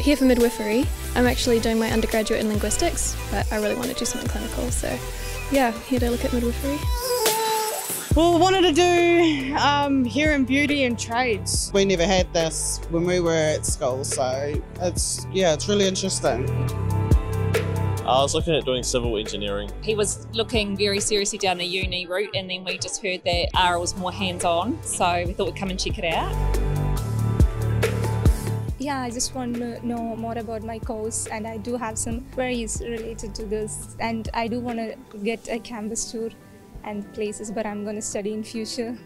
here for midwifery. I'm actually doing my undergraduate in linguistics, but I really want to do something clinical, so yeah, here to look at midwifery. Well, wanted to do um, hair and beauty and trades. We never had this when we were at school, so it's yeah, it's really interesting. I was looking at doing civil engineering. He was looking very seriously down the uni route, and then we just heard that ARA was more hands on, so we thought we'd come and check it out. Yeah, I just want to know more about my course, and I do have some queries related to this. And I do want to get a campus tour and places, but I'm going to study in future.